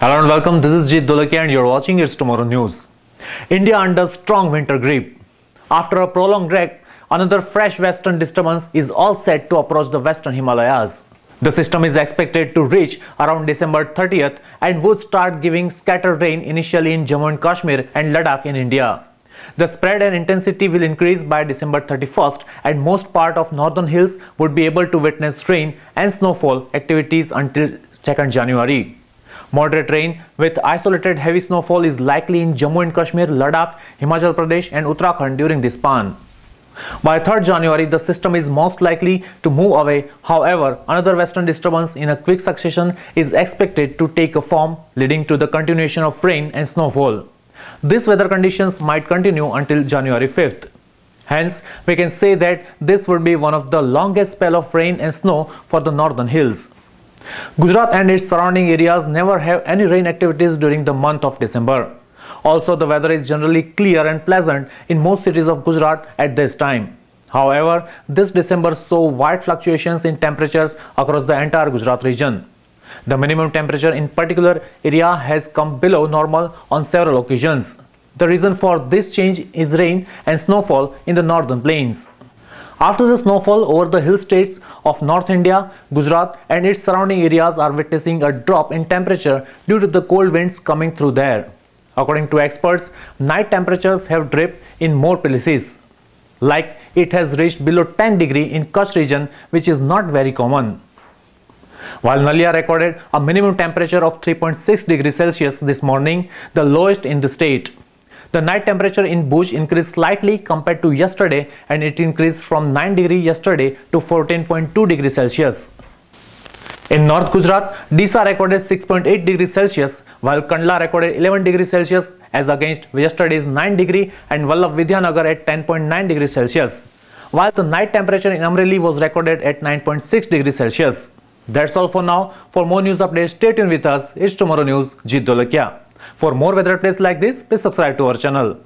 Hello and welcome. This is Jeet Dolakia and you're watching It's Tomorrow News. India under strong winter grip. After a prolonged break, another fresh western disturbance is all set to approach the western Himalayas. The system is expected to reach around December 30th and would start giving scattered rain initially in Jammu and Kashmir and Ladakh in India. The spread and intensity will increase by December 31st and most part of northern hills would be able to witness rain and snowfall activities until 2nd January. Moderate rain with isolated heavy snowfall is likely in Jammu and Kashmir, Ladakh, Himachal Pradesh and Uttarakhand during this span. By 3rd January, the system is most likely to move away. However, another western disturbance in a quick succession is expected to take a form, leading to the continuation of rain and snowfall. These weather conditions might continue until January 5th. Hence, we can say that this would be one of the longest spell of rain and snow for the northern hills. Gujarat and its surrounding areas never have any rain activities during the month of December. Also, the weather is generally clear and pleasant in most cities of Gujarat at this time. However, this December saw wide fluctuations in temperatures across the entire Gujarat region. The minimum temperature in particular area has come below normal on several occasions. The reason for this change is rain and snowfall in the northern plains. After the snowfall over the hill states of North India, Gujarat and its surrounding areas are witnessing a drop in temperature due to the cold winds coming through there. According to experts, night temperatures have dipped in more places. Like it has reached below 10 degree in Kutch region which is not very common. While Nalia recorded a minimum temperature of 3.6 degrees Celsius this morning, the lowest in the state. The night temperature in Bhuj increased slightly compared to yesterday and it increased from 9 degree yesterday to 14.2 degrees Celsius. In North Gujarat, Disa recorded 6.8 degrees Celsius while Kandla recorded 11 degrees Celsius as against yesterday's 9 degree and Vallabh Vidyanagar at 10.9 degrees Celsius. While the night temperature in Amreli was recorded at 9.6 degrees Celsius. That's all for now. For more news updates, stay tuned with us. It's Tomorrow News, Jeet Dolakia. For more weather updates like this, please subscribe to our channel.